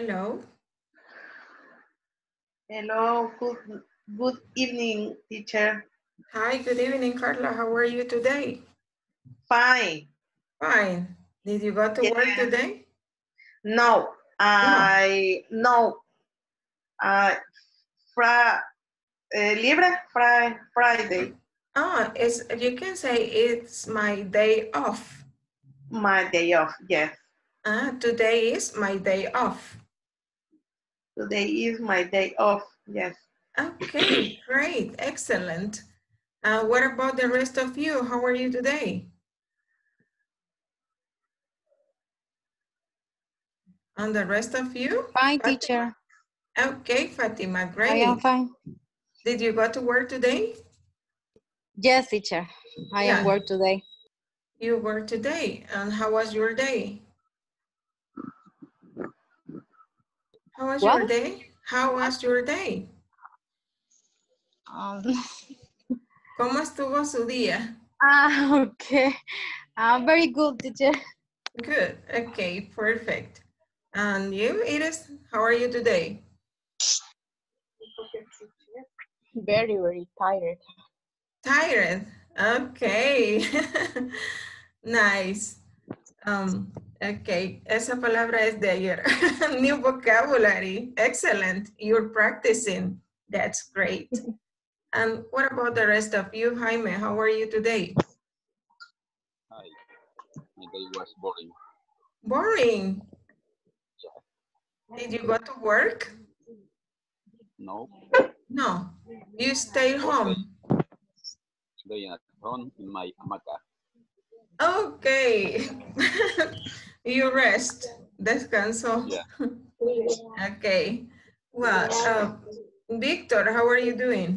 Hello. Hello, good, good evening, teacher. Hi, good evening, Carla. How are you today? Fine. Fine. Did you go to work today? No, I, no. Uh, fra, eh, libre, Fri Friday, Oh, it's, you can say it's my day off. my day off, yes. Ah, today is my day off. Today is my day off, yes. Okay, great, excellent. Uh, what about the rest of you? How are you today? And the rest of you? Fine, Fatima? teacher. Okay, Fatima, great. I great. am fine. Did you go to work today? Yes, teacher. I Yeah. am work today. You work today, and how was your day? How was your day? How was your day? Um, ¿Cómo estuvo su día? ah, okay. Uh, very good, teacher. Good. Okay, perfect. And you, Iris, how are you today? Very, very tired. Tired. Okay. nice. Um, okay, esa palabra es de ayer. New vocabulary. Excellent. You're practicing. That's great. And what about the rest of you, Jaime? How are you today? Hi. My day was boring. Boring. Did you go to work? No, No. You stay home. Stay at home in my hamaca. Okay. you rest. Descanso. Yeah. Okay. Well, uh, Victor, how are you doing?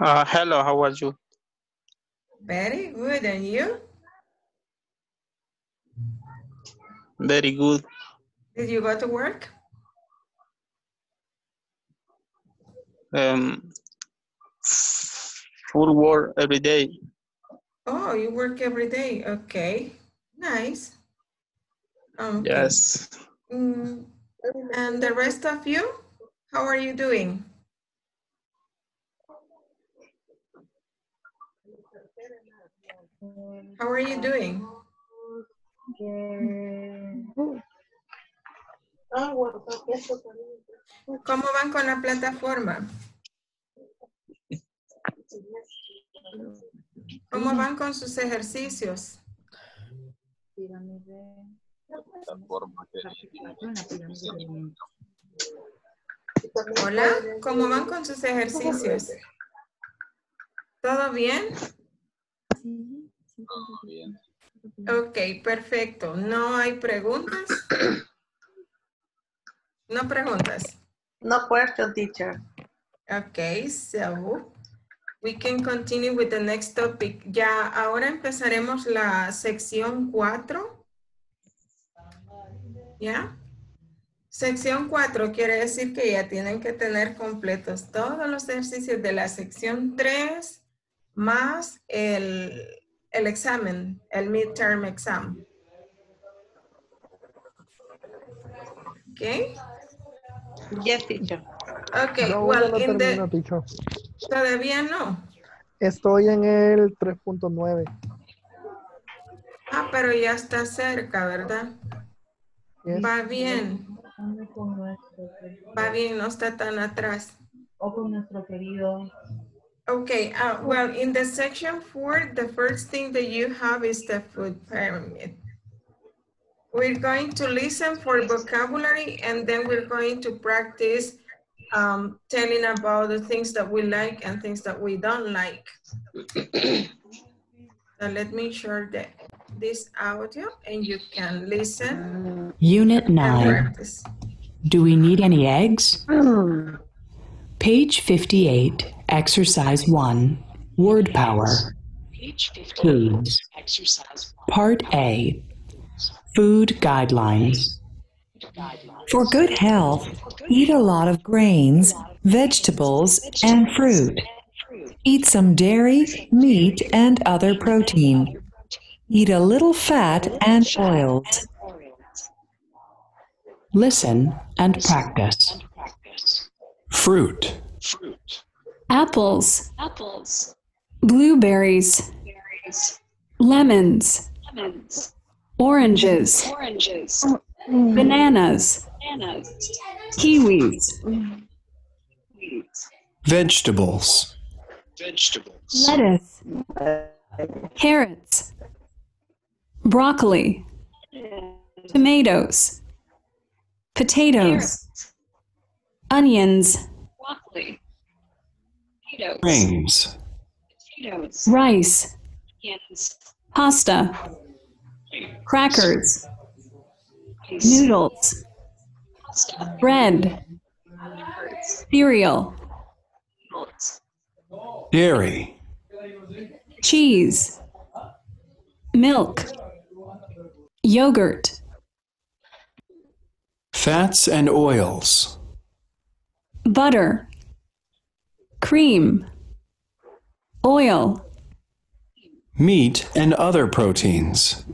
Uh, hello, how are you? Very good. And you? Very good. Did you go to work? Um, full work every day. Oh, you work every day. Okay. Nice. Okay. Yes. Mm, and the rest of you? How are you doing? How are you doing? ¿Cómo van con la plataforma? ¿Cómo van con sus ejercicios? Hola, ¿cómo van con sus ejercicios? ¿Todo bien? bien. Ok, perfecto. ¿No hay preguntas? No preguntas. No question, teacher. Okay, so we can continue with the next topic. Ya ahora empezaremos la sección 4. ¿Ya? Sección 4 quiere decir que ya tienen que tener completos todos los ejercicios de la sección 3 más el, el examen, el midterm exam. ¿Ok? Yes, teacher. Ok, Yo aún well, no in the- termino, teacher. Todavía no. Estoy en el 3.9. Ah, pero ya está cerca, ¿verdad? Yes. Va bien, va bien, no está tan atrás. o con nuestro querido Okay, uh, well, in the section four, the first thing that you have is the food pyramid. We're going to listen for vocabulary and then we're going to practice um, telling about the things that we like and things that we don't like. so let me share the, this audio and you can listen Unit and 9. Do we need any eggs? Page 58, Exercise 1, Word Power. Foods. Part A, Food Guidelines. For good health, eat a lot of grains, vegetables, and fruit. Eat some dairy, meat, and other protein. Eat a little fat and oils. Listen and practice. Fruit. apples, Apples. blueberries, lemons, oranges, bananas, kiwis, Vegetables. lettuce, carrots, broccoli, tomatoes, potatoes, onions, Grains. rice, pasta, crackers, noodles, bread, cereal, Dairy. cheese, milk, yogurt, Fats and oils. butter, cream, oil, Meat and other proteins.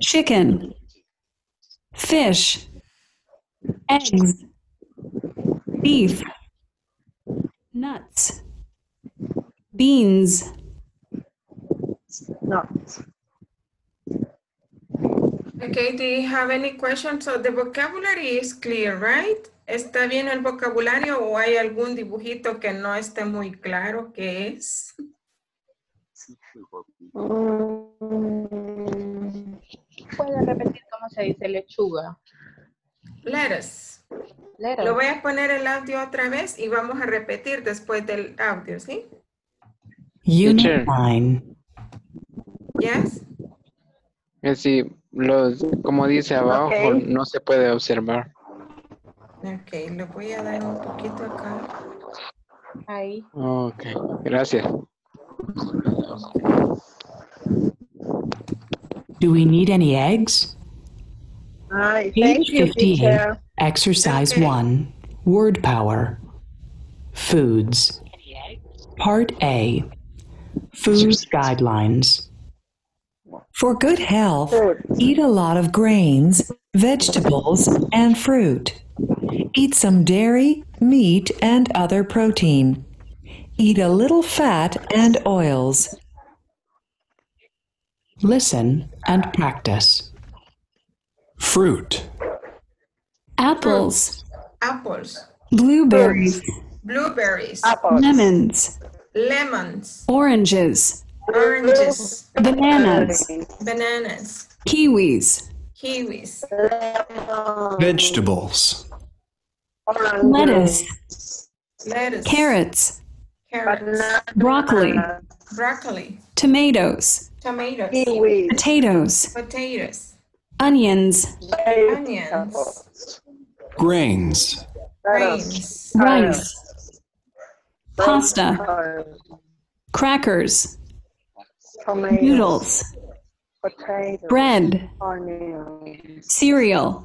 chicken, fish, eggs, beef, nuts, beans, No. Okay, do you have any questions? So the vocabulary is clear, right? ¿Está bien el vocabulario o hay algún dibujito que no esté muy claro qué es? Mm, ¿Puede repetir se dice lechuga? Lettuce. Lettuce. Lo voy a poner el audio otra vez y vamos a repetir después del audio, ¿sí? Unit Teacher. 9. Yes? Es decir, los, como dice abajo, Ok. no se puede observar. Ok, le voy a dar un poquito acá. Ahí. Ok, gracias. Do we need any eggs? Ay, Page thank you, 58. teacher. Exercise Okay. 1. Word power. Foods. Part A. Food guidelines. For good health, Fruit. eat a lot of grains, vegetables, and fruit. Eat some dairy, meat, and other protein. Eat a little fat and oils. Listen and practice. Fruit. apples, Apples, blueberries, blueberries, Apples. lemons, lemons, oranges, oranges, bananas, bananas, kiwis, kiwis, Vegetables. Lettuce, lettuce, carrots, carrots, broccoli, broccoli, tomatoes, tomatoes, Kiwi. potatoes, potatoes, onions, onions, Grains. grains, rice, pasta, crackers, Tomatoes. noodles, Potatoes. bread, Onion. cereal,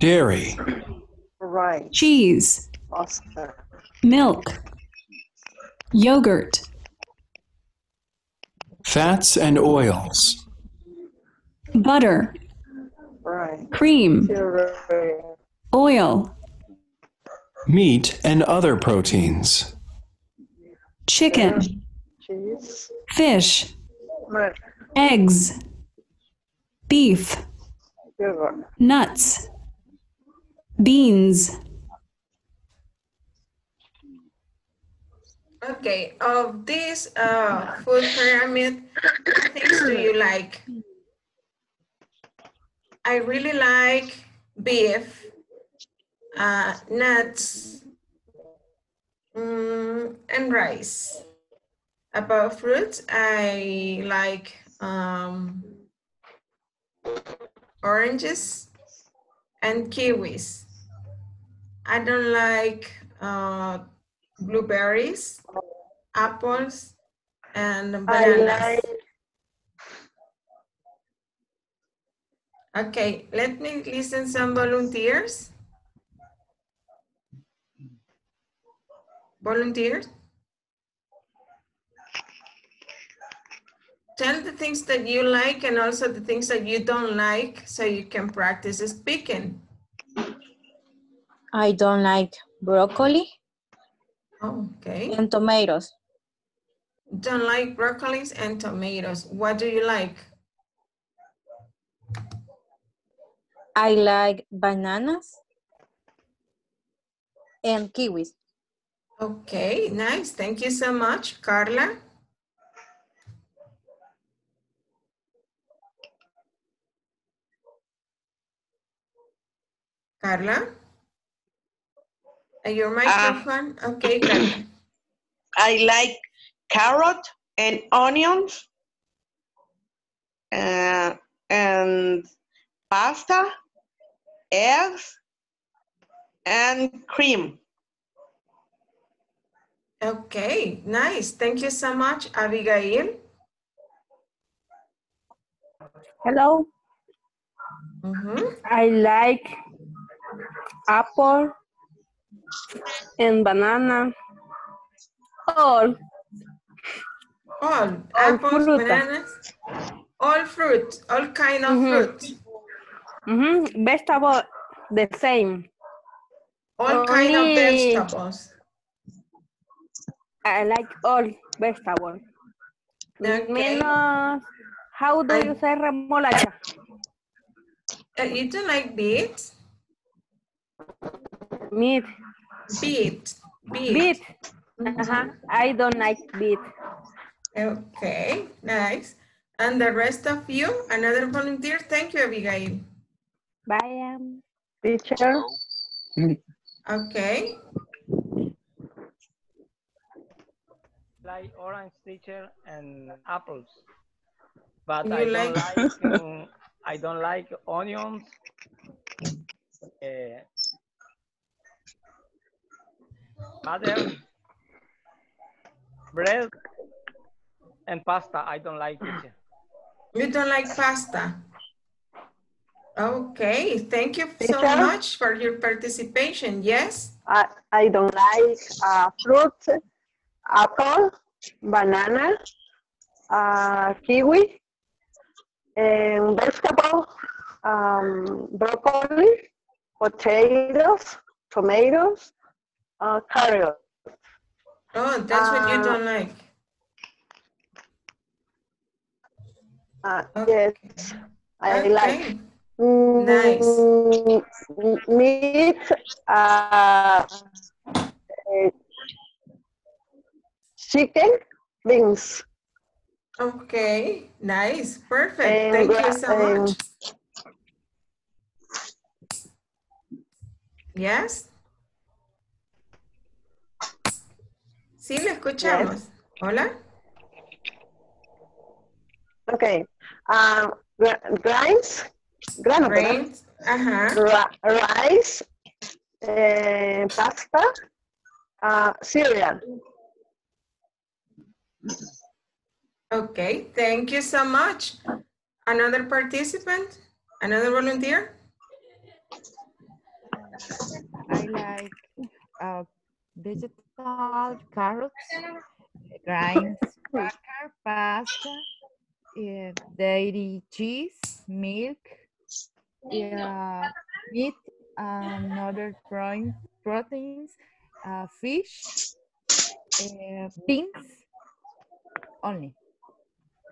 Dairy. Rice. cheese, Pasta. milk, yogurt, Fats and oils. Butter, Rice. cream, Cereal. oil, Meat and other proteins. chicken, Cheese. fish, Milk. eggs, beef, Sugar. nuts, beans, Okay, of this uh, food pyramid, what things do you like? I really like beef, uh, nuts, mm, and rice. About fruits, I like um, oranges and kiwis. I don't like uh, blueberries, apples, and I bananas. like Okay, let me listen some volunteers. Volunteers? tell the things that you like and also the things that you don't like so you can practice speaking. I don't like broccoli oh, Okay. and tomatoes. Don't like broccolis and tomatoes. What do you like? I like bananas and kiwis. Okay, nice. Thank you so much, Carla. Carla? Uh, Your microphone? Okay, Carla. I like carrot and onions uh, and pasta, eggs, and cream. Okay, nice. Thank you so much, Abigail. Hello. Mhm. I like apple and banana. All. All, apples, fruta. bananas, all fruit, all kind of Mhm. fruit, Mhm, Vegetable the same. all kind of vegetables. I like all vegetable. Okay. Menos, how do I- you say remolacha? Uh, you don't like beets? Meat. Beet, beet. Beet. Uh-huh. I don't like beet. Okay, nice. And the rest of you, another volunteer? Thank you, Abigail. Bye, teacher. Okay, like orange teacher and apples. But You I don't like- like, um, I don't like onions. Uh, butter, bread, and pasta. I don't like teacher. you don't like pasta? Okay, thank you so Teacher? much for your participation. Yes? I, I don't like uh, fruit, apple, banana, uh, kiwi, and vegetable, um, broccoli, potatoes, tomatoes, uh, carrot. Oh, that's what you Uh, don't like. Uh, Yes, I Okay. like. Nice. Mm, meet uh, eh, chicken wings. Okay, nice, perfect. And Thank you so much. Yes. Sí, lo escuchamos. Yes. Hola. Okay. Um, grinds grano. Grains, ajá. Ra- rice, eh, pasta, uh, cereal. Okay, thank you so much. Another participant? Another volunteer? I like uh, vegetable, carrots, grains, cracker, pasta, uh, dairy cheese, milk, uh, meat, and other protein, proteins, uh, fish, uh, beans, only.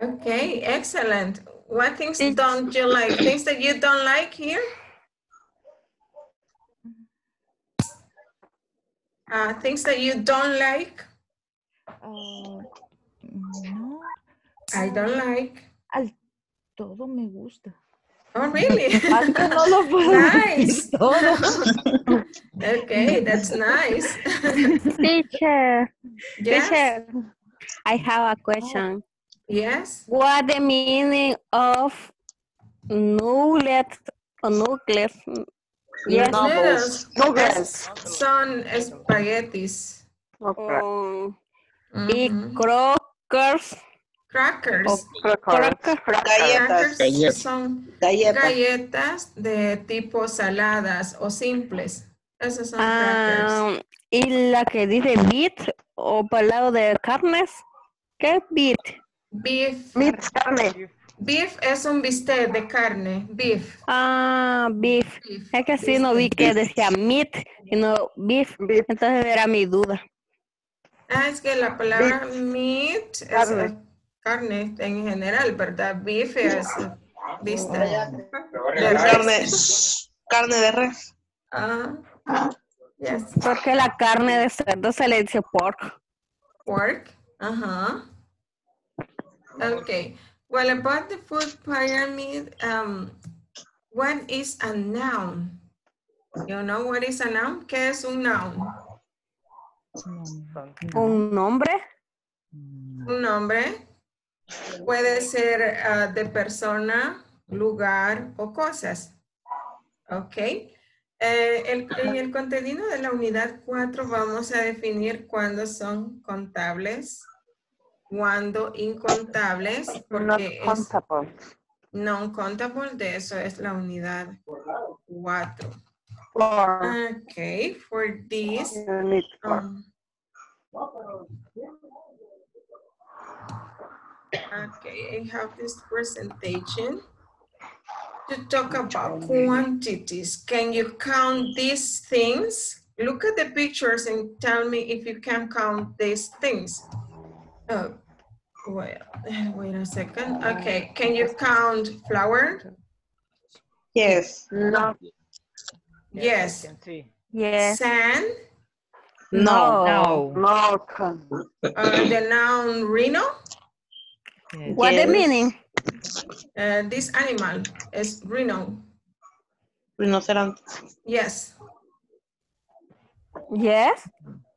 Okay, excellent. What things don't you like? Things that you don't like here? Uh, things that you don't like? Uh, no, I don't like. al todo me gusta. Oh, really? Algo no lo puedo nice. Okay, that's nice. Teacher, Yes. teacher, I have a question. Yes. What the meaning of nuggets or nucleus? Yes. Noodles. Noodles. Son espaguetis. Um, y Mhm. Crackers. Crackers. Crackers. Crackers Galletas. son Galletas. galletas de tipo saladas o simples. Esos son crackers. Ah, y la que dice beet o palado de carnes. ¿Qué es beet? Beef. Meat, carne. Beef es un bistec de carne. Beef. Ah, beef. Es que sí, no vi que decía meat, sino beef. Entonces era mi duda. Ah, es que la palabra meat es Carne. Carne en general, ¿verdad? Eh, bistec. De Carne, de res. Ah, yes. Porque la carne de cerdo se le dice pork. Pork. Uh-huh. Okay. Well, about the food pyramid, um, what is a noun? You know what is a noun? ¿Qué es un noun? Un nombre. Un nombre puede ser ah, de persona, lugar o cosas. Ok. Eh, el- en el contenido de la unidad 4 vamos a definir cuándo son contables, cuándo incontables, Not porque es countable. non-contable, de eso es la unidad 4. For Ok, for this, um, Okay, I have this presentation to talk about quantities. Can you count these things? Look at the pictures and tell me if you can count these things. Oh, well, wait a second. Okay, can you count flour? Yes. No. Yes. Yes. Sand? No. No. can- Uh, the noun rhino? What the meaning? Uh, this animal is rhino. Rinoceronte. Yes. Yes.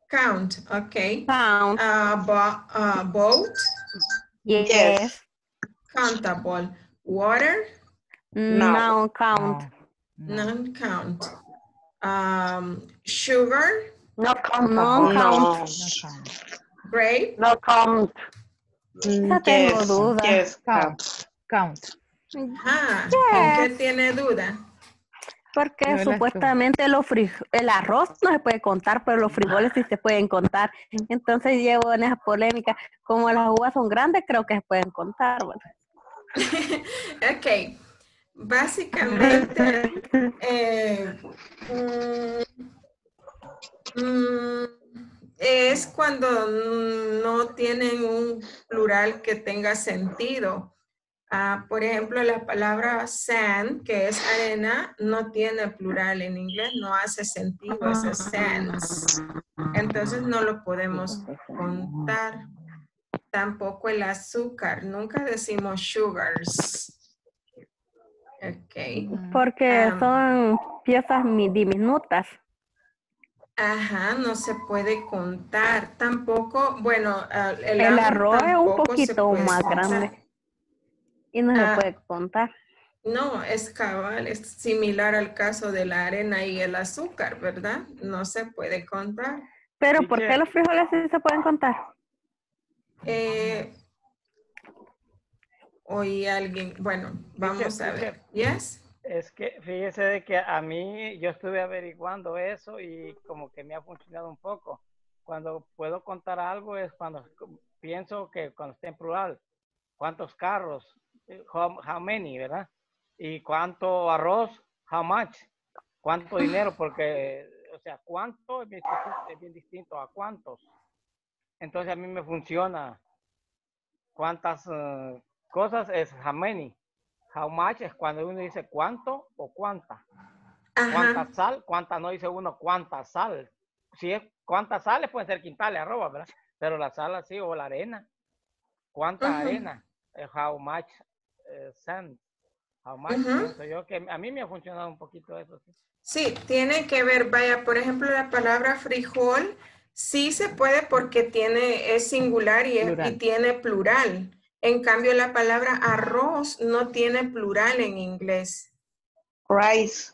Count, okay. Count. Uh, bo- uh, boat, Yes. countable. Water, No count. non-count. Um, sugar, No No count. grape, No count. Ya tengo Yes. duda. Yes. Count. Count. ah, Yes. ¿qué tiene duda? Porque supuestamente los el arroz no se puede contar, pero los frijoles sí se pueden contar. Entonces llevo en esa polémica. Como las uvas son grandes, creo que se pueden contar. bueno. ok, básicamente eh, mm, mm, es cuando no tienen un plural que tenga sentido. Ah, por ejemplo, la palabra sand, que es arena, no tiene plural en inglés, no hace sentido ese sands. Entonces no lo podemos contar. Tampoco el azúcar, nunca decimos sugars. Ok. Porque son piezas mi- diminutas. Ajá, no se puede contar. Tampoco, bueno, ah, el, El arroz es un poquito más contar. grande. Y no Ah. se puede contar. No, es cabal, es similar al caso de la arena y el azúcar, ¿verdad? No se puede contar. Pero ¿por qué los frijoles sí se pueden contar? Eh, oí alguien, bueno, vamos a ver. Yes. Es que fíjese de que a mí yo estuve averiguando eso y como que me ha funcionado un poco. Cuando puedo contar algo es cuando pienso que cuando esté en plural, cuántos carros, eh, how, many, ¿verdad? Y cuánto arroz, how much, cuánto dinero, porque, o sea, cuánto es bien, distinto- es bien distinto a cuántos. Entonces a mí me funciona. ¿Cuántas eh, cosas es how many? How much es cuando uno dice cuánto o cuánta. ¿Cuánta Ajá. sal? ¿Cuánta no dice uno cuánta sal? Si es cuántas sales pueden ser quintales, arroba, ¿verdad? Pero la sal así o la arena. ¿Cuánta arena? Eh, how much eh, sand? How much? Yo que a mí me ha funcionado un poquito eso. sí. Sí, tiene que ver, vaya, por ejemplo, la palabra frijol sí se puede porque tiene, es singular y, es- y Plural. tiene plural. En cambio, la palabra arroz no tiene plural en inglés. Rice.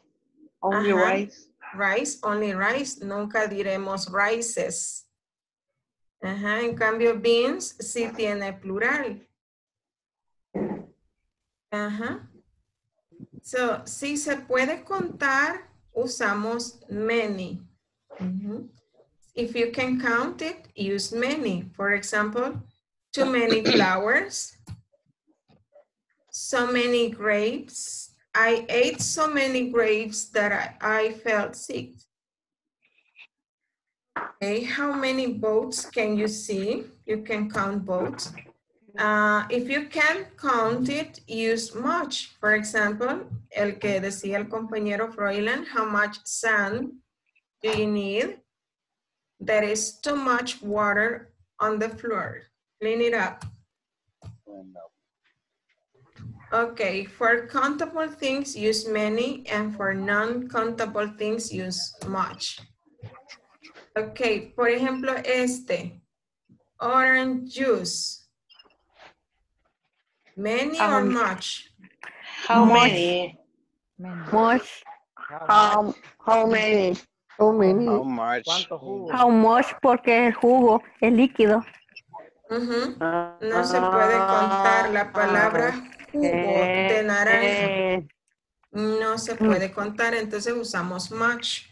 Only Ajá. rice. Rice, only rice, nunca diremos rices. Ajá, en cambio, beans sí tiene plural. Ajá. So, si se puede contar, usamos many. If you can count it, use many. For example, too many flowers, so many grapes. I ate so many grapes that I, I felt sick. Okay, how many boats can you see? You can count boats. Uh, if you can't count it, use much. For example, el que decía el compañero Froilan, how much sand do you need? There is too much water on the floor. Clean it up. Okay, for countable things, use many, and for non-countable things, use much. Okay, por ejemplo, este. Orange juice. Many or Um, much? How Much. many? Much. How, how many? How many? How much? Jugo? How much porque el jugo es líquido. No se puede contar la palabra jugo de naranja. No se puede contar, entonces usamos much.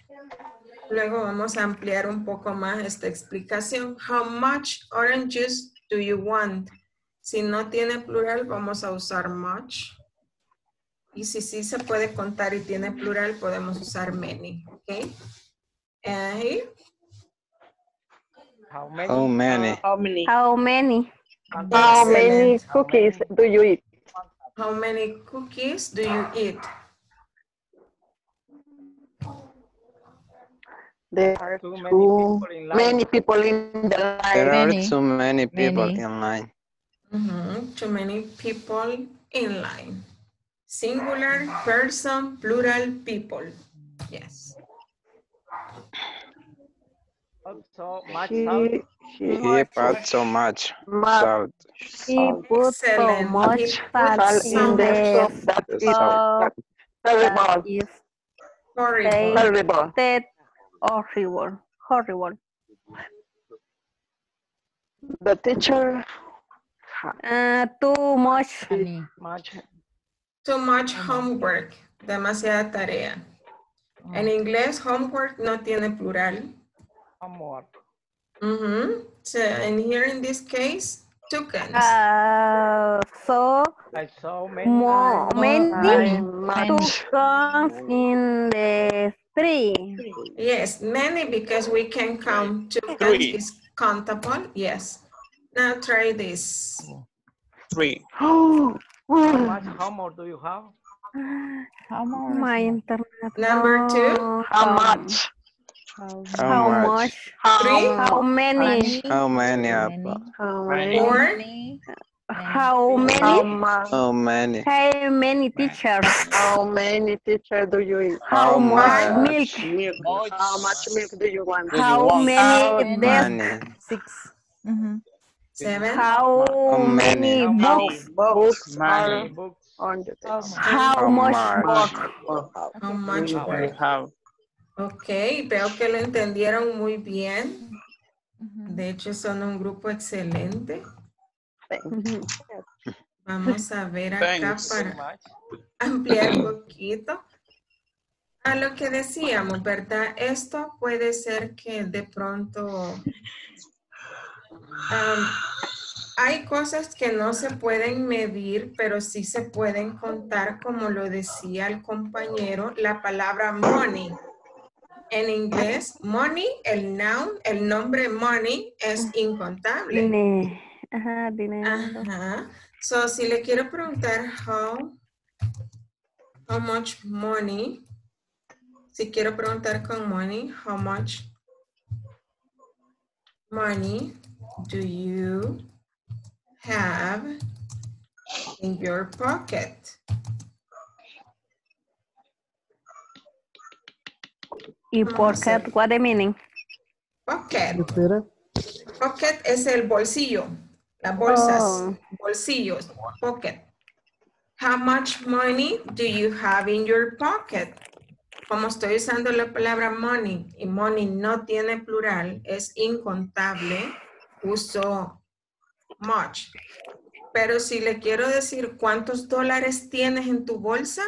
Luego vamos a ampliar un poco más esta explicación. How much orange juice do you want? Si no tiene plural, vamos a usar much. Y si sí se puede contar y tiene plural, podemos usar many. ¿Ok? How many? How many? How many? How many? How many Excellent. cookies do you eat? How many cookies do you eat? There are Too many people in line. many people in the line. There are Many. too many people Many. in line. Mhm, Too many people in line. Singular, person, plural, people. Yes. Also, much She, salt. she, He put so much much salt. He put so much He salt so in the That is terrible. is Horrible. Terrible. horrible. Horrible. The teacher Uh, too much. Much. Too much homework. Demasiada tarea. En inglés, homework no tiene plural. Homework. Mhm. So, and here in this case, toucans. Uh, so Like so many. more, many I to in the three. Yes, many because we can count toucans Three. is countable. Yes. Now try this. Three. Oh, How much homework do you have? How much? My internet. Number two. How much? How How How much? much? Three. How many? How many? How many? How How many? Four. many? How How many? How many? How many teachers? How many teacher do you eat? How much much? milk? Milk. How much milk do you want? How How many desks? many? Six. Mhm. Seven. How How many? many How books? Books Many books. on the How table. much? How How much much? work? How much We work? Ok, veo que lo entendieron muy bien. De hecho, son un grupo excelente. Vamos a ver acá para ampliar un poquito. A lo que decíamos, ¿verdad? Esto puede ser que de pronto hay cosas que no se pueden medir, pero sí se pueden contar, como lo decía el compañero, la palabra money. En inglés, money, el noun, el nombre money es incontable. Dine- Ajá, dinero. Ajá. So, si le quiero preguntar how, how much money, si quiero preguntar con money, how much money do you have in your pocket? ¿Y Vamos a por qué? hacer- What the meaning? Pocket. Pocket es el bolsillo, las bolsas, Oh. bolsillos, pocket. How much money do you have in your pocket? Como estoy usando la palabra money y money no tiene plural, es incontable, uso much. Pero si le quiero decir cuántos dólares tienes en tu bolsa,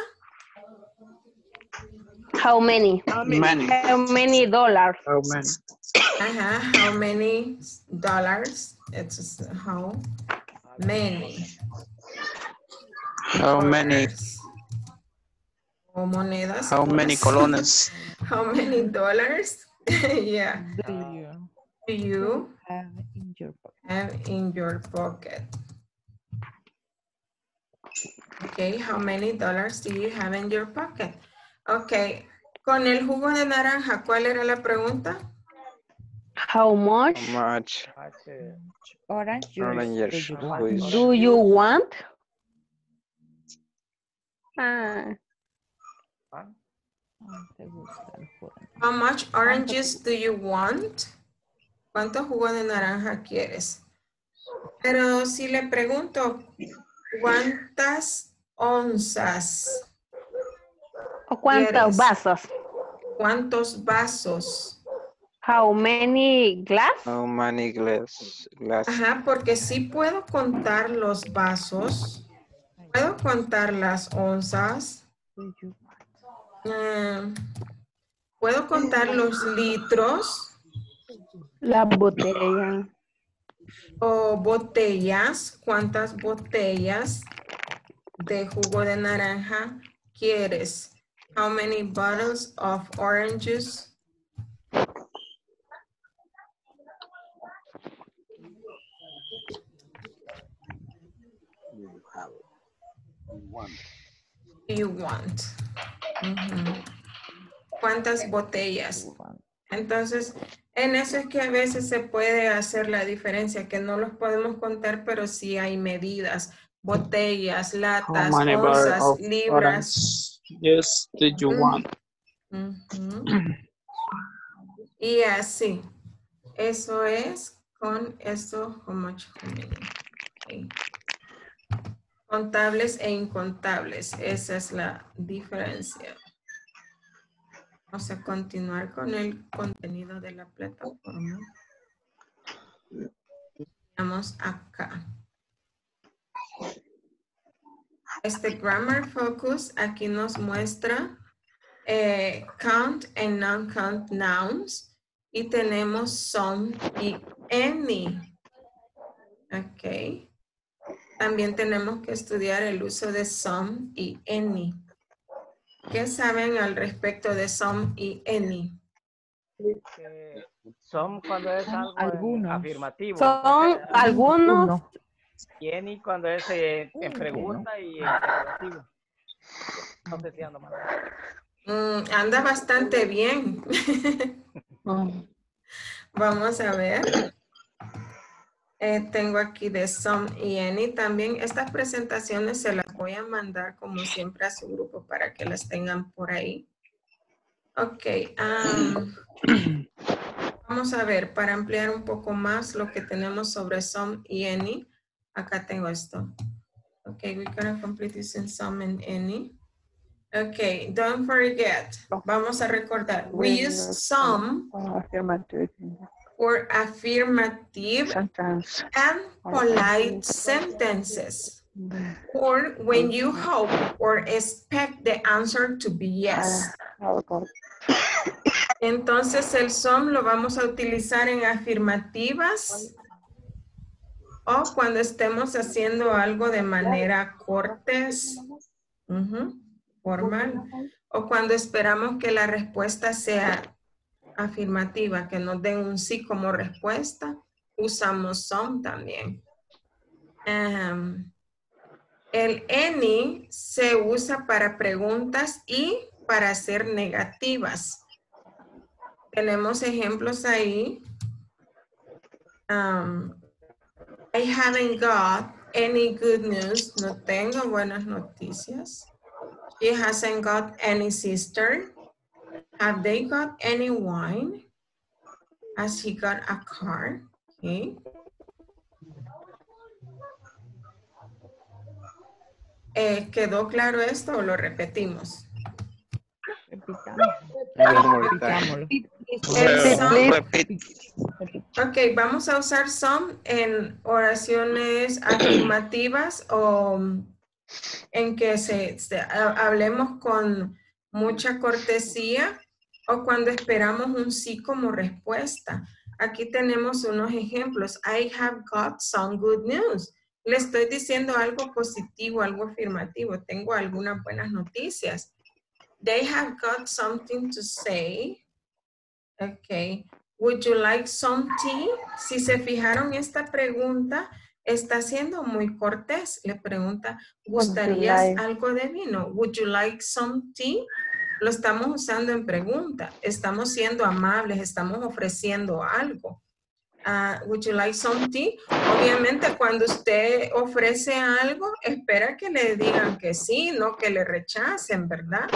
How many? How Many. How many dollars? How many? ajá, how many dollars, it's how, many. How many, O monedas. how many colones How many dollars? yeah. Do you Do you have in your pocket? have in your pocket? Okay, how many dollars do you have in your pocket? Okay, con el jugo de naranja, ¿cuál era la pregunta? How much how much Orange juice. orange do you want? juice do you? Ah. How much oranges do you want? ¿Cuánto jugo de naranja quieres? Pero si le pregunto, ¿cuántas onzas? ¿O cuántos ¿Quieres? vasos? ¿Cuántos vasos? How many glass? how many glass glass Ajá, porque sí puedo contar los vasos, puedo contar las onzas, mm, puedo contar los litros La botella. o botellas, cuántas botellas de jugo de naranja quieres. How many bottles of orange juice? You have. You want. Ujú. ¿Cuántas botellas? Entonces, en eso es que a veces se puede hacer la diferencia, que no los podemos contar, pero sí hay medidas, botellas, latas, of libras. Yes did you Mm. want. Y así, eso es con esto, how much, how many. Ok. Contables e incontables, esa es la diferencia. Vamos a continuar con el contenido de la plataforma. Vamos acá. Este Grammar Focus aquí nos muestra eh, count and non-count nouns y tenemos some y any. Ok. También tenemos que estudiar el uso de some y any. ¿Qué saben al respecto de some y any? Que son cuando es algo Algunos. afirmativo. Son algunos. Uno. Y any cuando es eh, en pregunta y en interrogativo. No sé si ando mal. Mm, anda bastante bien. Vamos a ver. Eh, tengo aquí de some y any también. Estas presentaciones se las voy a mandar como siempre a su grupo para que las tengan por ahí. Ok. am, vamos a ver, para ampliar un poco más lo que tenemos sobre some y any. Acá tengo esto. Ok, we're gonna complete this in some and any. Okay, don't forget. Vamos a recordar. We use some for affirmative and polite sentences. Or when you hope or expect the answer to be yes. How Entonces el some lo vamos a utilizar en afirmativas o cuando estemos haciendo algo de manera cortés, formal, o cuando esperamos que la respuesta sea afirmativa, que nos den un sí como respuesta, usamos some también. Em, el any se usa para preguntas y para ser negativas. Tenemos ejemplos ahí. I haven't got any good news. No tengo buenas noticias. She hasn't got any sister. Have they got any wine? Has he got a car? Okay. Eh, ¿Quedó claro esto o lo repetimos? Repitámoslo. Ok, vamos a usar some en oraciones afirmativas o en que se, se- ha- hablemos con mucha cortesía o cuando esperamos un sí como respuesta. Aquí tenemos unos ejemplos. I have got some good news. Le estoy diciendo algo positivo, algo afirmativo. Tengo algunas buenas noticias. They have got something to say. Okay. Would you like some tea? Si se fijaron, esta pregunta está siendo muy cortés. Le pregunta, ¿gustarías like? algo de vino? Would you like some tea? Lo estamos usando en pregunta. Estamos siendo amables, estamos ofreciendo algo. Ah, would you like some tea? Obviamente cuando usted ofrece algo, espera que le digan que sí, no que le rechacen, ¿verdad?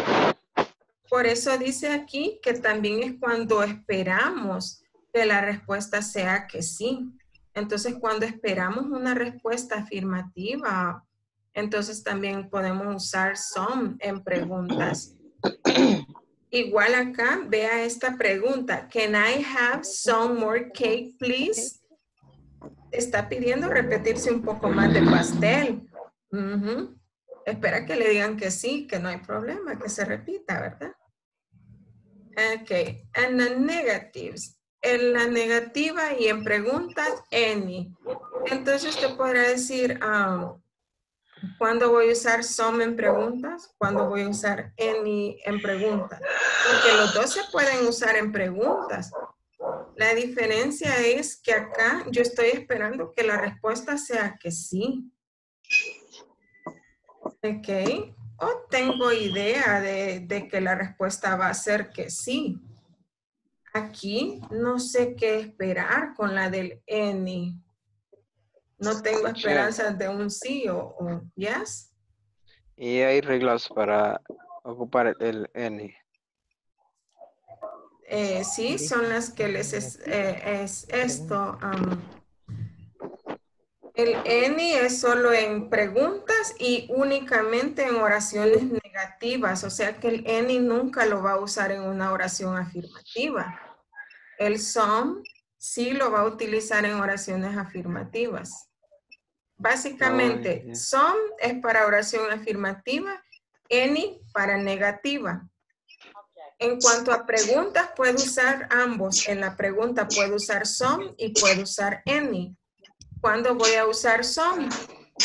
Por eso dice aquí que también es cuando esperamos que la respuesta sea que sí. Entonces, cuando esperamos una respuesta afirmativa, entonces también podemos usar some en preguntas. Igual acá, vea esta pregunta. Can I have some more cake, please? Está pidiendo repetirse un poco más de pastel. Espera que le digan que sí, que no hay problema, que se repita, ¿verdad? Ok, and the negatives. En la negativa y en preguntas, any. Entonces usted podrá decir, um, ¿cuándo voy a usar some en preguntas? ¿Cuándo voy a usar any en preguntas? Porque los dos se pueden usar en preguntas. La diferencia es que acá yo estoy esperando que la respuesta sea que sí. Ok. O tengo idea de, de que la respuesta va a ser que sí. Aquí no sé qué esperar con la del any. No tengo esperanzas de un sí o, o yes. Y hay reglas para ocupar el any. Eh, sí, son las que les es, eh, es esto. um, el any es solo en preguntas y únicamente en oraciones negativas, o sea que el any nunca lo va a usar en una oración afirmativa. El some sí lo va a utilizar en oraciones afirmativas. Básicamente, Oh, some es para oración afirmativa, any para negativa. En cuanto a preguntas, puedo usar ambos. En la pregunta puedo usar some y puedo usar any. ¿Cuándo voy a usar some?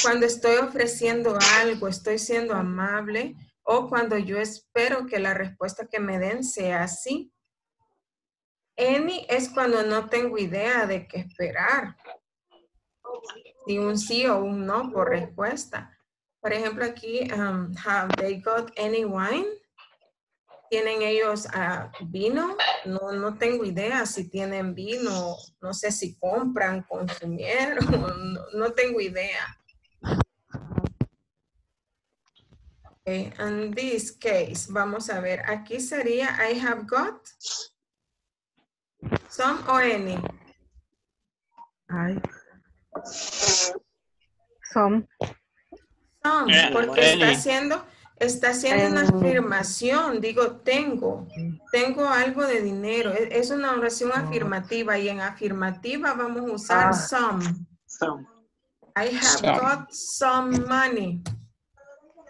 Cuando estoy ofreciendo algo, estoy siendo amable o cuando yo espero que la respuesta que me den sea sí. Any es cuando no tengo idea de qué esperar. Si un sí o un no por respuesta. Por ejemplo, aquí, um, have they got any wine? ¿Tienen ellos ah, vino? No, no tengo idea si tienen vino. No sé si compran, consumieron. No, no tengo idea. Okay, in this case, vamos a ver. Aquí sería I have got some or any. Ay. Some. Some, porque está haciendo, está haciendo una Any. afirmación. Digo, tengo, tengo algo de dinero. Es, es una oración afirmativa y en afirmativa vamos a usar Ah. some. Some. I have Some. got some money.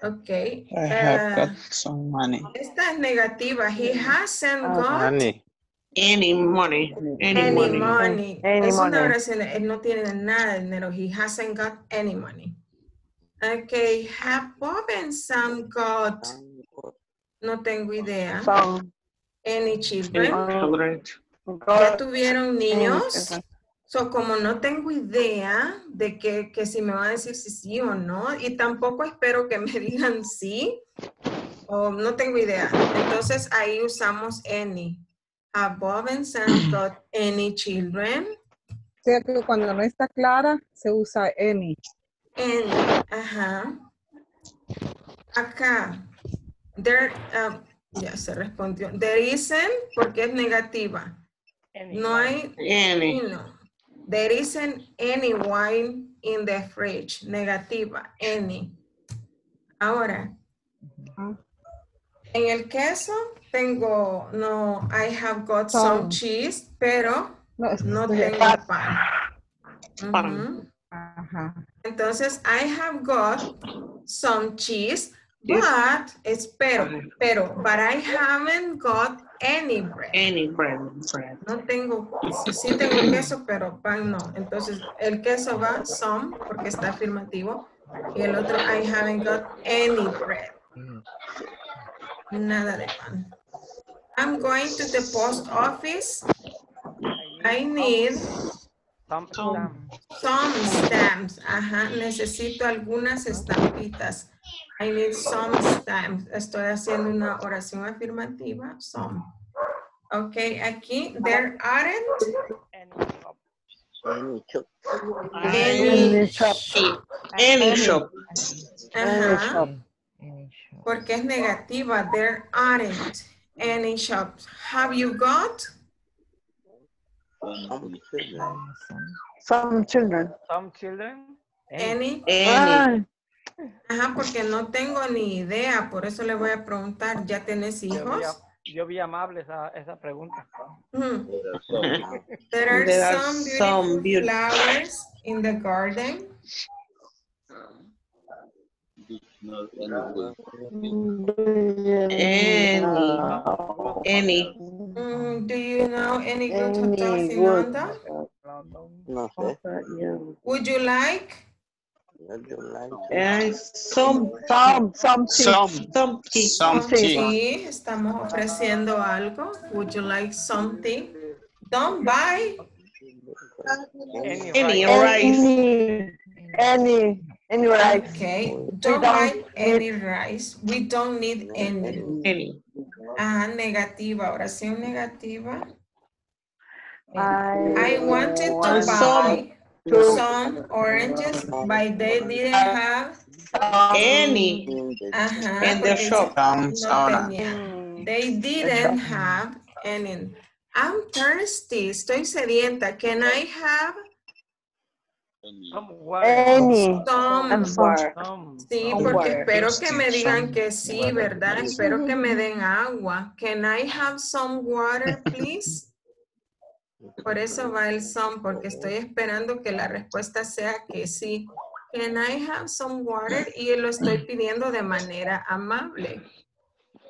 Ok. I have eh, got some money. esta es negativa. He hasn't got Money. Any money. Any, any money. money. Any es una oración, él no tiene nada de dinero. He hasn't got any money. Okay, have Bob and Sam got, no tengo idea. Some. Any children? ¿Ya tuvieron niños? So, como no tengo idea de que, que si me van a decir si sí o no, y tampoco espero que me digan sí, o no tengo idea. Entonces, ahí usamos any. Have Bob and Sam got any children? O sea que cuando no está clara, se usa any. Any, ajá. Acá, there, um, ya se respondió. There isn't, porque es negativa. No hay Any. vino. There isn't any wine in the fridge. Negativa, any. Ahora, en el queso tengo, no, I have got some Some. cheese, pero No, no tengo pan. Ajá. Entonces, I have got some cheese, But, espero, pero, but I haven't got any bread. Any bread, bread. No tengo, sí, sí tengo queso, pero pan no. Entonces, el queso va some, porque está afirmativo. Y el otro, I haven't got any bread. Nada de pan. I'm going to the post office. I need Some, stamps. Ajá, necesito algunas estampitas. I need some stamps. Estoy haciendo una oración afirmativa. Some. Ok, aquí, there aren't Any shop. Any shop. Any shop. Ajá. Porque es negativa. There aren't any shops. Have you got? Some children. Some children. Any? Any. Ajá, porque no tengo ni idea. Por eso le voy a preguntar, ¿ya vi, hijos? yo vi amable esa, esa pregunta. Hmm. There are There are some beautiful some beautiful- flowers in the garden. Any. Any. Mm, do you know any good hot dogs Any in good. London? No sé. Would you like? Eh, some, Some, some some, tea. some tea. Sí, estamos ofreciendo algo. Would you like something? Don't buy. Any rice. Any, any, any rice. Okay, We don't don't buy any rice. We don't need any. Any. Ah, negativa, oración negativa. I, I wanted to want buy to- some oranges, but they didn't have. Any. Ajá, In the shop. no. They didn't have any. I'm thirsty, estoy sedienta. Can I have Any. some? And some. Some. Sí, porque espero que me digan que sí, ¿verdad? Espero que me den agua. Can I have some water, please? Por eso va el some, porque estoy esperando que la respuesta sea que sí. Can I have some water? Y lo estoy pidiendo de manera amable.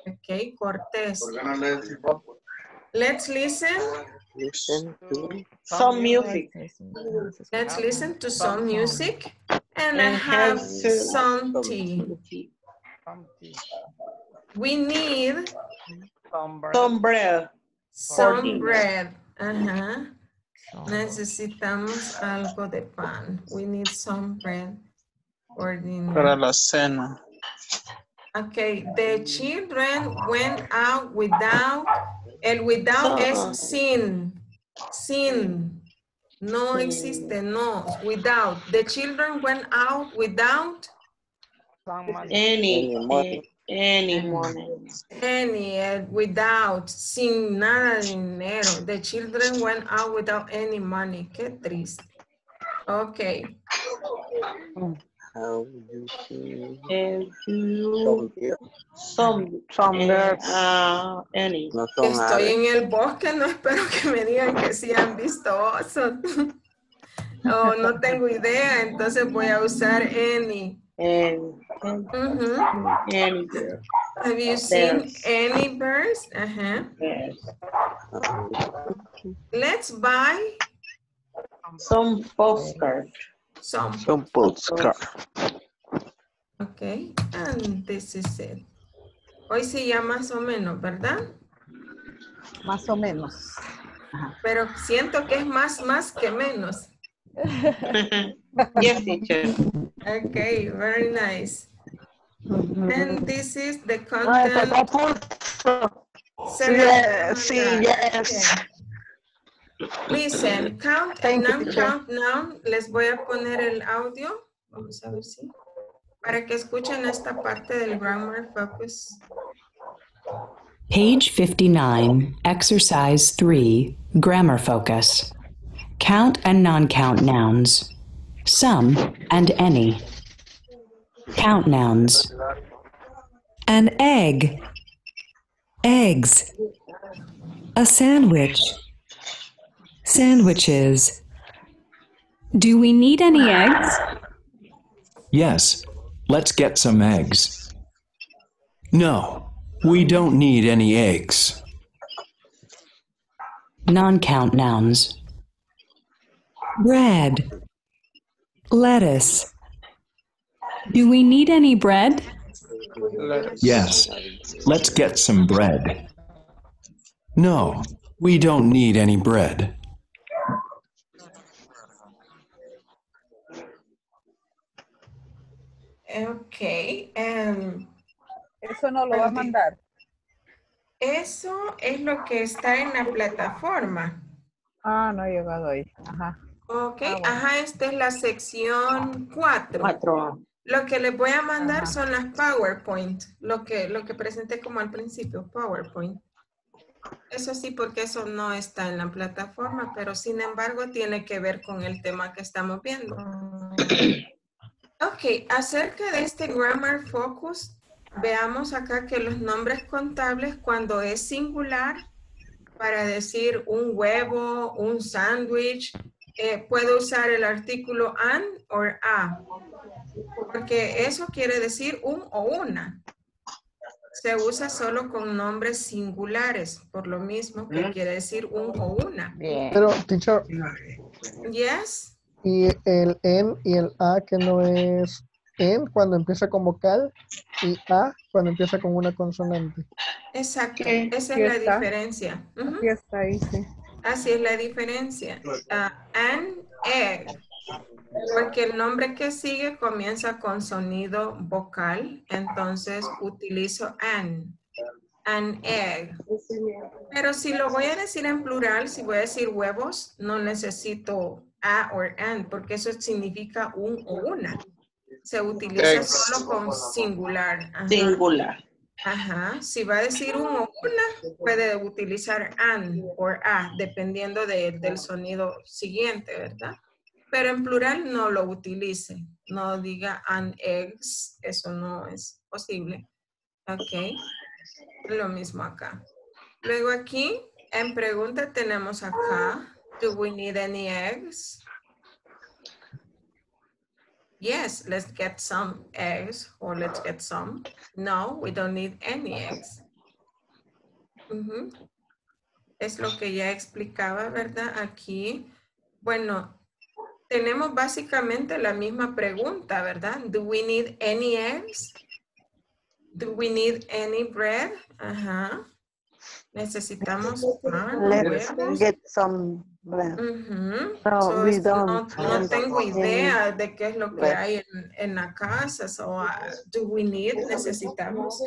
Ok, cortés. Let's listen. Listen to some music. Let's listen to some music. And And have have some- some tea. Tea. We need Some bread. Some bread. some dinner. bread. Uh-huh. Ajá. Necesitamos algo de pan. We need some bread for dinner. Para la cena. Okay, the children went out without, el without Ah. es sin, sin. No existe, no, without. The children went out without Some money. Any. eh, Any money. any, eh, without, sin nada de dinero. The children went out without any money. Qué triste. Okay, How you see? And you. Some. Some birds. uh, any. estoy en el bosque, no espero que me digan que sí han visto osos. Oh, no tengo idea, entonces voy a usar any. And, and Ujú. any bird. Have you seen Birds. any birds? Ajá. Yes. Let's buy Some postcard. Some. Postcard. Okay, and this is it. Hoy sí ya más o menos, ¿verdad? Más o menos. Pero siento que es más, más que menos. yes, teacher. Okay, very nice. And this is the content. sí, yes. Okay. Listen, count Thank and you, count now. Les voy a poner el audio. Vamos a ver si. Para que escuchen esta parte del grammar focus. Page 59, Exercise 3, Grammar Focus. Count and non-count nouns. Some and any. Count nouns. An egg. Eggs. A sandwich. Sandwiches. Do we need any eggs? Yes, let's get some eggs. No, we don't need any eggs. Non-count nouns. bread, lettuce, Do we need any bread? Yes, let's get some bread. No, we don't need any bread. Ok. em, Eso no lo va a mandar. eso es lo que está en la plataforma. Ah, no ha llegado ahí. Ajá. Ok, Ah, bueno. ajá, esta es la sección 4. Lo que les voy a mandar Ajá. son las PowerPoint, lo que, lo que presenté como al principio, PowerPoint. Eso sí, porque eso no está en la plataforma, pero sin embargo tiene que ver con el tema que estamos viendo. Ok, acerca de este Grammar Focus, veamos acá que los nombres contables cuando es singular, para decir un huevo, un sándwich, eh, puedo usar el artículo an o a, porque eso quiere decir un o una. Se usa solo con nombres singulares, por lo mismo que quiere decir un o una. Pero, teacher, Yes. Y el en y el a que no es en cuando empieza con vocal y a cuando empieza con una consonante. Exacto, ¿Qué? esa es la está. diferencia. Aquí está ahí, sí. Así es la diferencia. Ah, an egg. Porque el nombre que sigue comienza con sonido vocal, entonces utilizo an. An egg. Pero si lo voy a decir en plural, si voy a decir huevos, no necesito a o an, porque eso significa un o una. Se utiliza solo con singular. Ajá. Singular. Ajá, si va a decir un o una, puede utilizar an o a, dependiendo de- del sonido siguiente, ¿verdad? Pero en plural no lo utilice. No diga an eggs, eso no es posible. Ok, lo mismo acá. Luego aquí, en pregunta tenemos acá, do we need any eggs? Yes, let's get some eggs or let's get some. No, we don't need any eggs. Ujú. Es lo que ya explicaba, ¿verdad? Aquí, bueno, tenemos básicamente la misma pregunta, ¿verdad? Do we need any eggs? Do we need any bread? Ajá. Necesitamos pan, Let's get some bread. No, So, we no, don't no tengo idea de qué es lo que bread. hay en, en la casa. So, uh, do we need? Necesitamos.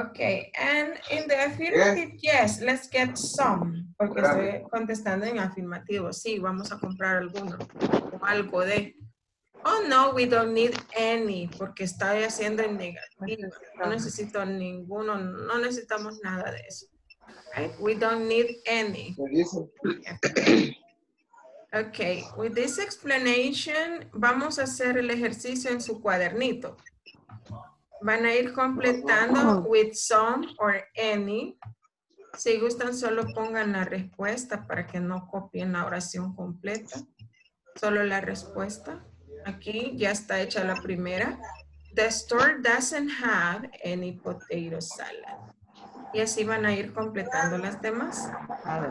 Okay, and in the affirmative, yes, let's get some. Porque estoy contestando en afirmativo. Sí, vamos a comprar alguno. O algo de. Oh, no, we don't need any. Porque estoy haciendo en negativo. No necesito ninguno. No necesitamos nada de eso. Right? We don't need any. Okay, with this explanation, vamos a hacer el ejercicio en su cuadernito. Van a ir completando with some or any. Si gustan, solo pongan la respuesta para que no copien la oración completa. Solo la respuesta. Aquí ya está hecha la primera. The store doesn't have any potato salad y así van a ir completando las demás. A ver.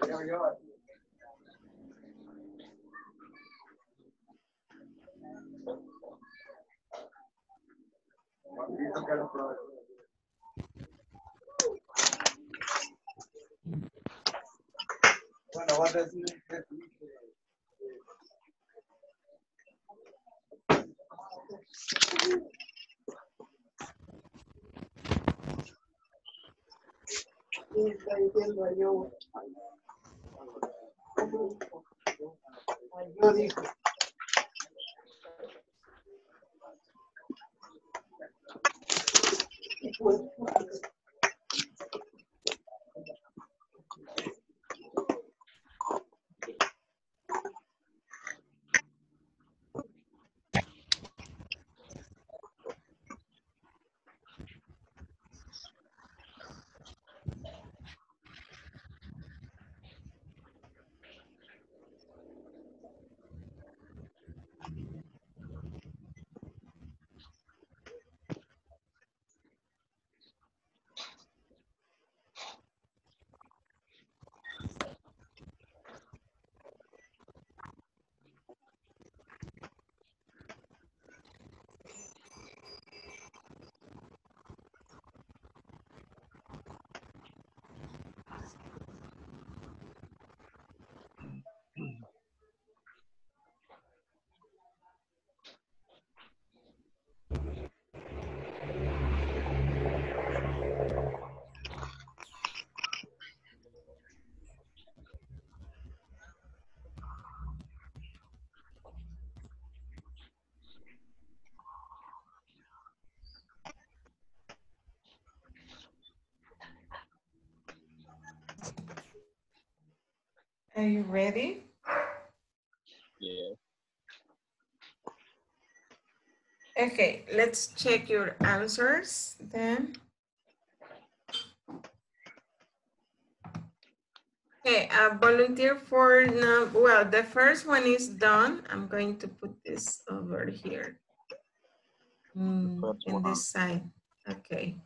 Bueno, voy a decir que... Está diciendo yo. disto. Are you ready? Yeah. Okay, let's check your answers then. Okay, a volunteer for, no, well, the first one is done. I'm going to put this over here. Mm, in this side, okay.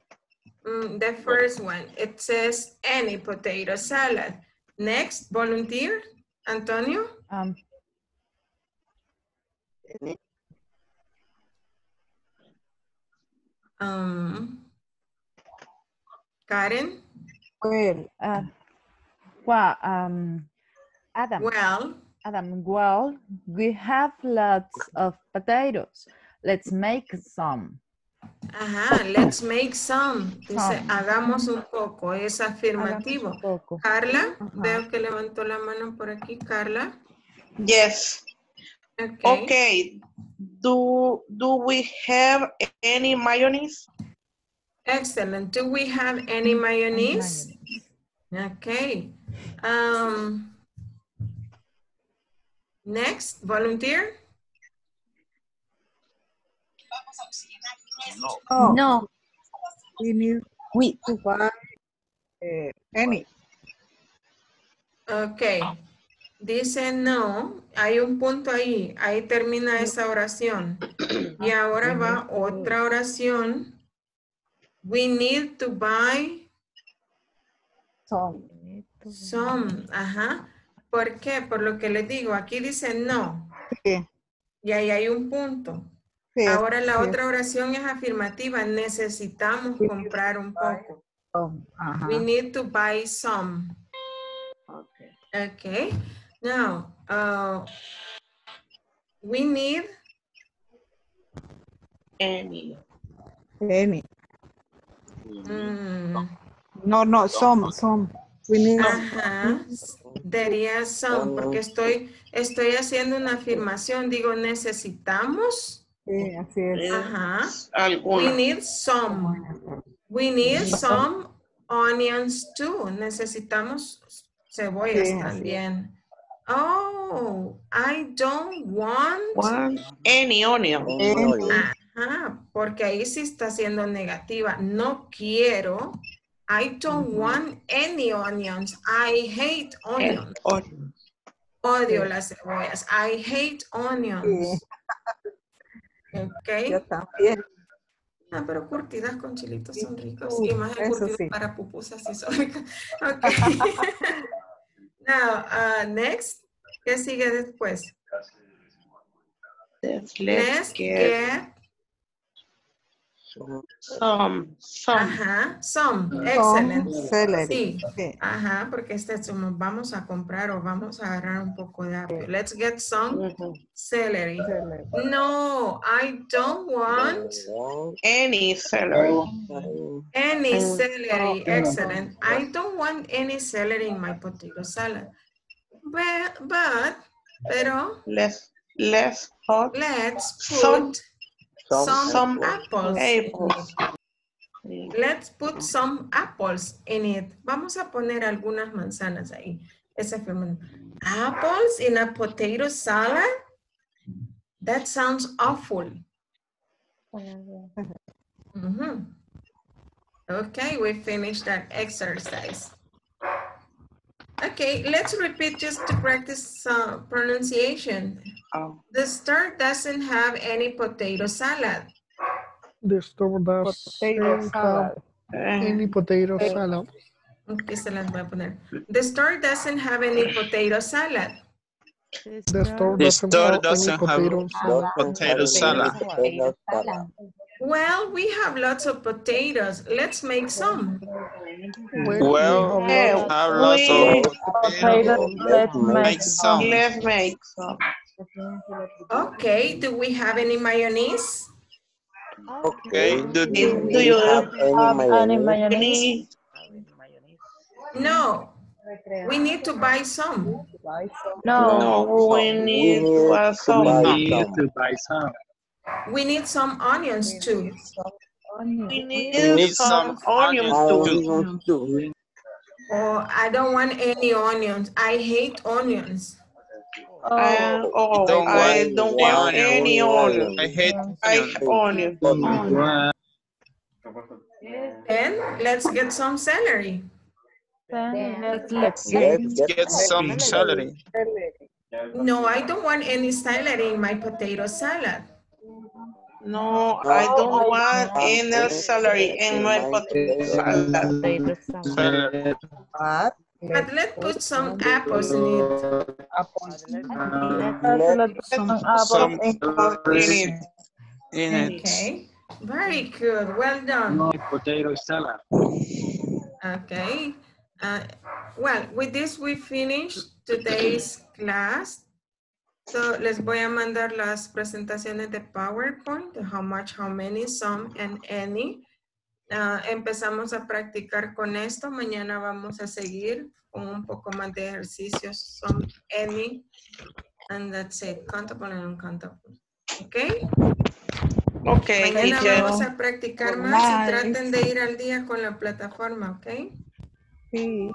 Mm, the first one, it says any potato salad. Next, volunteer, Antonio? Um, Um, Karen? well, uh, well, um, Adam. Well. Adam, well, we have lots of potatoes. Let's make some. Ajá, let's make some. Dice, Some. hagamos un poco, es afirmativo. Poco. Carla, Ajá. veo que levantó la mano por aquí, Carla. Yes. Okay. Okay. Do do we have any mayonnaise? Excellent. Do we have any mayonnaise? Okay. Um, next, volunteer? No. Oh, No. we need We. to buy uh, any. Ok. Dice no, hay un punto ahí, ahí termina esa oración. Y ahora va otra oración. We need to buy Some. some. Ajá. ¿Por qué? Por lo que les digo, aquí dice no. Sí, Y ahí hay un punto. Sí, Ahora la sí. otra oración es afirmativa. Necesitamos comprar un poco. We need to buy some. Okay. Now, uh, we need Any. Any. mm, No, no, some, some. We need ajá, sería some, porque estoy, estoy haciendo una afirmación. Digo, necesitamos. Sí, así es. Ajá. We need some. We need some onions too. Necesitamos cebollas Sí, también. Oh, I don't want. Any onion. Ajá, porque ahí sí está siendo negativa. No quiero. I don't want any onions. I hate onions. Onion. Odio las cebollas. I hate onions. Ok. Yo también. Ah, pero curtidas con chilitos son ricos. Y más eso curtidas sí. para pupusas sí son ricas. Ok. Now, uh, next, ¿qué sigue después? Let's, Let's get, get, some, some. ajá, some, excellent. celery. Sí, ajá, porque este es como vamos a comprar o vamos a agarrar un poco de apio. Let's get some celery. No, I don't want Any celery. any celery. Excellent. I don't want any celery in my potato salad. But, but, pero, Let's, let's put let's some, put some, some apples. apples. Let's put some apples in it. Vamos a poner algunas manzanas ahí. Ese fue un- Apples in a potato salad? That sounds awful. Mhm. Okay, we finished that exercise. Okay, let's repeat just to practice uh, pronunciation. Oh. The store doesn't have any potato salad. The store does Potato have salad. any potato salad. Aquí se las voy a poner. The store doesn't have any potato salad. The store The doesn't store have any doesn't have potato salad. potato salad. Well, we have lots of potatoes. Let's make some. Well, Yeah, have lots of potatoes. Let's Make some. Let's make some. Okay, do we have any mayonnaise? Okay, do, Do do you have any mayonnaise? any? No, we need to buy some. No, we need to have some. to buy some. We need some onions too. We need, need some, some onions onions too. Oh, I don't want any onions. I hate onions. And, oh, Don't I don't want onion. any onions. I hate I onion. hate onion. Then let's get some celery. Let's, let's Let's get some celery. No, I don't want any celery in my potato salad. No, I don't want any celery in my potato salad. Celery. But let's put some apples in it. let's some Some apples. celery in it. Okay, very good. Well done. potato salad. Okay. Uh, well, with this we finish today's class. So les voy a mandar las presentaciones de PowerPoint, de how much, how many, some, and any. Ah, empezamos a practicar con esto. Mañana vamos a seguir con un poco más de ejercicios, some, any, and that's it, countable and uncountable. ¿Ok? Okay, Mañana teacher. vamos a practicar más y traten de ir al día con la plataforma, ¿ok? Sí.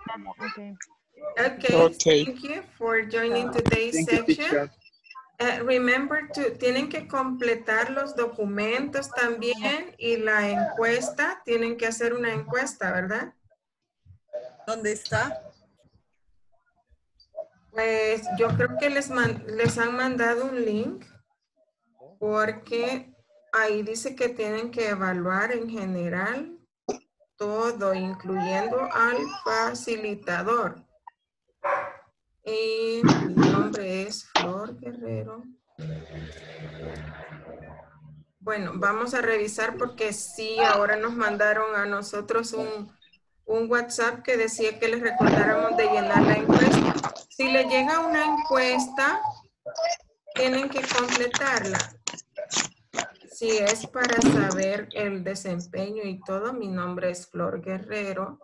Okay, Okay. thank you for joining today's section. Uh, remember to, tienen que completar los documentos también y la encuesta, tienen que hacer una encuesta, ¿verdad? ¿Dónde está? Pues yo creo que les, man- les han mandado un link porque ahí dice que tienen que evaluar en general todo, incluyendo al facilitador. Y mi nombre es Flor Guerrero. Bueno, vamos a revisar porque sí, ahora nos mandaron a nosotros un, un WhatsApp que decía que les recordáramos de llenar la encuesta. Si le llega una encuesta, tienen que completarla. Si es para saber el desempeño y todo, mi nombre es Flor Guerrero,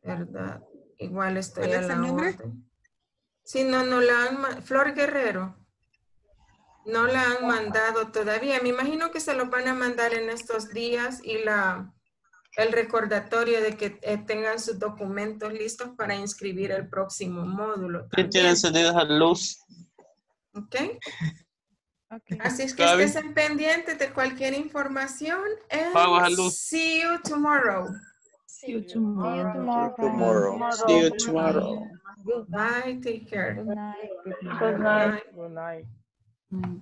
¿verdad? Igual estoy ¿Cuál a la orden. Si no, no la han, Flor Guerrero, no la han mandado todavía. Me imagino que se lo van a mandar en estos días y la, el recordatorio de que eh, tengan sus documentos listos para inscribir el próximo módulo. ¿Quién tiene también. encendida la luz? ¿Ok? Así es que estén pendientes de cualquier información. and Vamos a luz. See you tomorrow. See you tomorrow. Tomorrow. See you tomorrow. Bye. Take care. Good night. Good night. Good night. Good night. Mm.